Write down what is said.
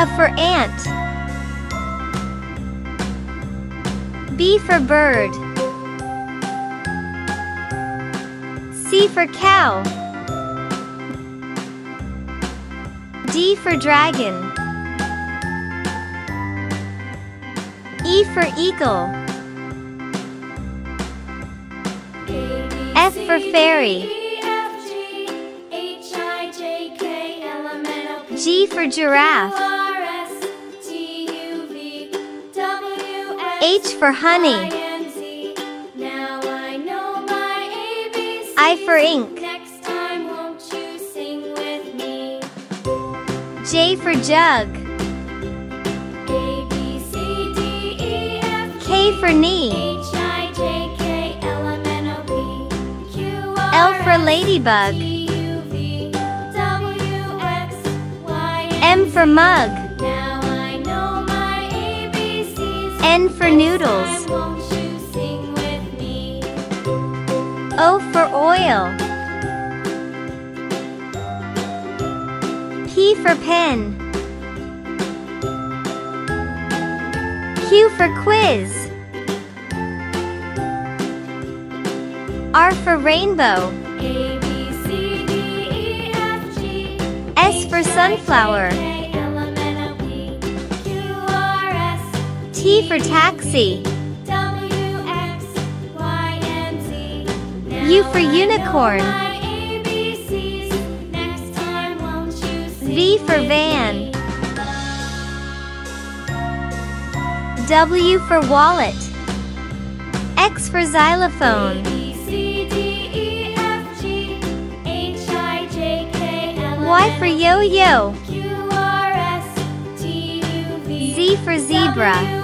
A for ant. B for bird. C for cow. D for dragon. E for eagle. F for fairy. G for giraffe. H for honey. I for ink. J for jug. K for knee. L for ladybug. M for mug. N for noodles. O for oil. P for pen. Q for quiz. R for rainbow. S for sunflower. For taxi. W X Y and Z. U for unicorn. my ABCs. Next time, won't you sing V for van. W for wallet. X for xylophone. A B C D E F G H I J K L M Y for yo-yo. Q R S T U V Z for zebra.